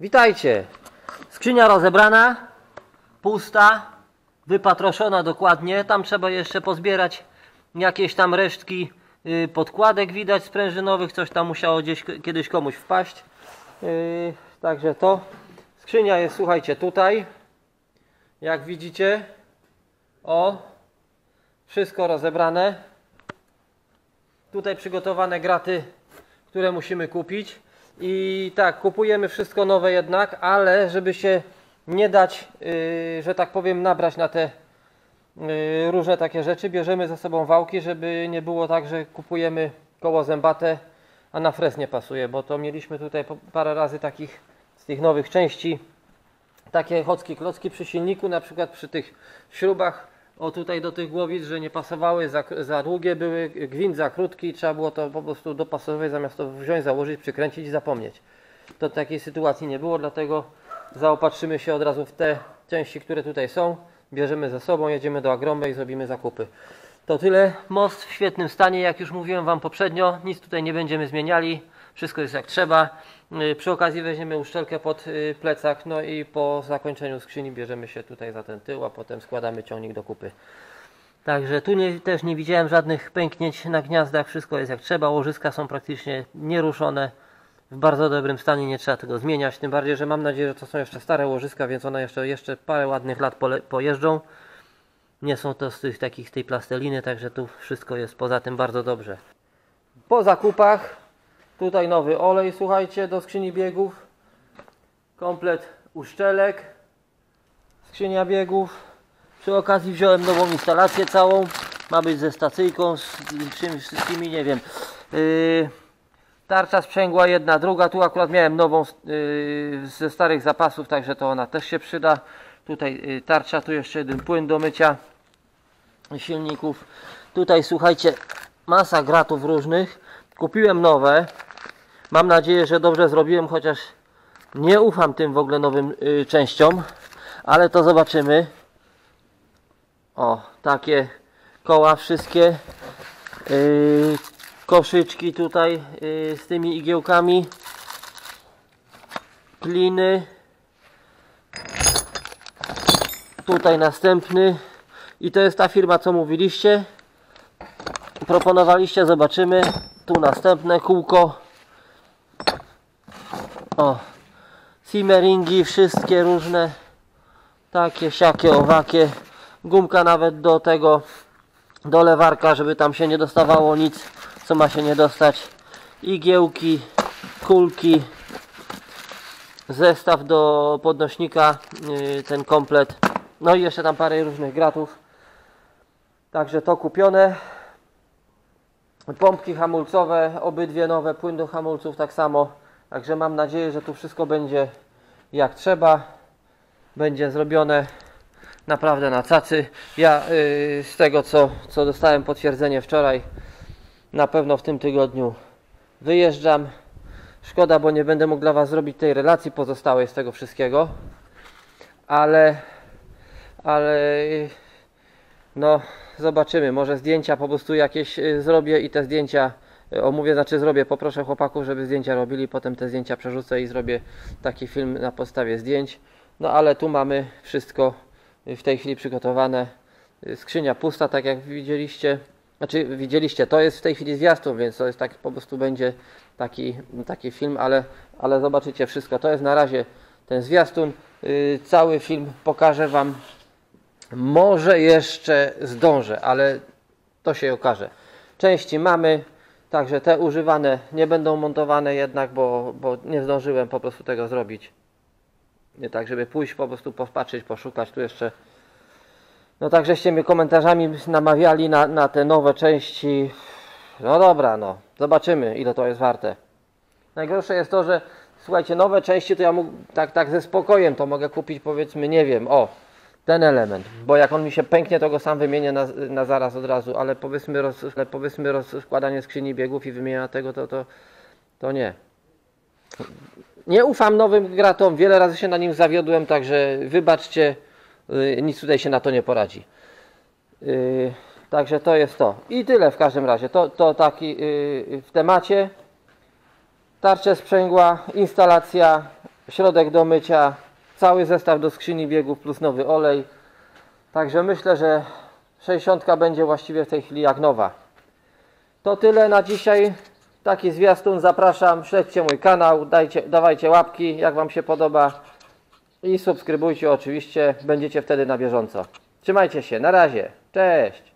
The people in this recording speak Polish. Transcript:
Witajcie! Skrzynia rozebrana, pusta, wypatroszona dokładnie. Tam trzeba jeszcze pozbierać jakieś tam resztki y, podkładek widać sprężynowych. Coś tam musiało gdzieś kiedyś komuś wpaść. Y, Także to. Skrzynia jest, słuchajcie, tutaj. Jak widzicie. O. Wszystko rozebrane. Tutaj przygotowane graty, które musimy kupić. I tak, kupujemy wszystko nowe jednak, ale żeby się nie dać, yy, że tak powiem, nabrać na te yy, różne takie rzeczy, bierzemy ze sobą wałki, żeby nie było tak, że kupujemy koło zębate, a na fres nie pasuje, bo to mieliśmy tutaj parę razy takich z tych nowych części, takie chocki klocki przy silniku, na przykład przy tych śrubach, o tutaj do tych głowic, że nie pasowały, za, za długie były, gwint za krótki, trzeba było to po prostu dopasowywać, zamiast to wziąć, założyć, przykręcić i zapomnieć. To takiej sytuacji nie było, dlatego zaopatrzymy się od razu w te części, które tutaj są, bierzemy ze sobą, jedziemy do Agrombe i zrobimy zakupy. To tyle. Most w świetnym stanie, jak już mówiłem Wam poprzednio. Nic tutaj nie będziemy zmieniali. Wszystko jest jak trzeba. Yy, Przy okazji weźmiemy uszczelkę pod yy, plecak, no i po zakończeniu skrzyni bierzemy się tutaj za ten tył, a potem składamy ciągnik do kupy. Także tu nie, też nie widziałem żadnych pęknięć na gniazdach, wszystko jest jak trzeba, łożyska są praktycznie nieruszone, w bardzo dobrym stanie, nie trzeba tego zmieniać, tym bardziej, że mam nadzieję, że to są jeszcze stare łożyska, więc one jeszcze, jeszcze parę ładnych lat pole, pojeżdżą. Nie są to z tych takich tej plasteliny, także tu wszystko jest poza tym bardzo dobrze. Po zakupach tutaj nowy olej, słuchajcie, do skrzyni biegów. Komplet uszczelek, skrzynia biegów. Przy okazji wziąłem nową instalację całą. Ma być ze stacyjką, z czymś wszystkimi, nie wiem. Yy, tarcza sprzęgła jedna, druga. Tu akurat miałem nową yy, ze starych zapasów, także to ona też się przyda. Tutaj yy, tarcza, tu jeszcze jeden płyn do mycia silników. Tutaj słuchajcie, masa gratów różnych. Kupiłem nowe. Mam nadzieję, że dobrze zrobiłem, chociaż nie ufam tym w ogóle nowym y, częściom, ale to zobaczymy. O, takie koła wszystkie. Yy, koszyczki tutaj yy, z tymi igiełkami. Kliny. Tutaj następny. I to jest ta firma, co mówiliście. Proponowaliście, zobaczymy. Tu następne kółko. O, simmeringi, wszystkie różne. Takie, siakie, owakie. Gumka nawet do tego, do lewarka, żeby tam się nie dostawało nic, co ma się nie dostać. Igiełki, kulki. Zestaw do podnośnika, yy, ten komplet. No i jeszcze tam parę różnych gratów. Także to kupione. Pompki hamulcowe, obydwie nowe, płyn do hamulców tak samo. Także mam nadzieję, że tu wszystko będzie jak trzeba. Będzie zrobione naprawdę na cacy. Ja yy, z tego co, co dostałem potwierdzenie wczoraj, na pewno w tym tygodniu wyjeżdżam. Szkoda, bo nie będę mógł dla Was zrobić tej relacji pozostałej z tego wszystkiego. Ale, ale no zobaczymy. Może zdjęcia po prostu jakieś yy, zrobię i te zdjęcia yy, omówię, znaczy zrobię, poproszę chłopaków, żeby zdjęcia robili, potem te zdjęcia przerzucę i zrobię taki film na podstawie zdjęć. No ale tu mamy wszystko w tej chwili przygotowane. Skrzynia pusta, tak jak widzieliście. Znaczy widzieliście, to jest w tej chwili zwiastun, więc to jest tak po prostu będzie taki, taki film, ale, ale zobaczycie wszystko. To jest na razie ten zwiastun. Cały film pokażę Wam. Może jeszcze zdążę, ale to się okaże. Części mamy, także te używane nie będą montowane jednak, bo, bo nie zdążyłem po prostu tego zrobić. Nie tak, żeby pójść po prostu popatrzeć, poszukać. Tu jeszcze. No tak, żeście mnie komentarzami namawiali na, na te nowe części. No dobra, no. Zobaczymy, ile to jest warte. Najgorsze jest to, że słuchajcie, nowe części to ja mógł, tak, tak ze spokojem to mogę kupić, powiedzmy, nie wiem, o, ten element. Bo jak on mi się pęknie, to go sam wymienię na, na zaraz od razu, ale powiedzmy, roz, ale powiedzmy rozkładanie skrzyni biegów i wymiana tego, to, to, to nie. Nie ufam nowym gratom, wiele razy się na nim zawiodłem, także wybaczcie, yy, nic tutaj się na to nie poradzi. Yy, także to jest to. I tyle w każdym razie. To, to taki yy, w temacie. Tarcze sprzęgła, instalacja, środek do mycia, cały zestaw do skrzyni biegów plus nowy olej. Także myślę, że 60 będzie właściwie w tej chwili jak nowa. To tyle na dzisiaj. Taki zwiastun. Zapraszam. Śledźcie mój kanał. Dajcie, dawajcie łapki, jak Wam się podoba. I subskrybujcie oczywiście. Będziecie wtedy na bieżąco. Trzymajcie się. Na razie. Cześć.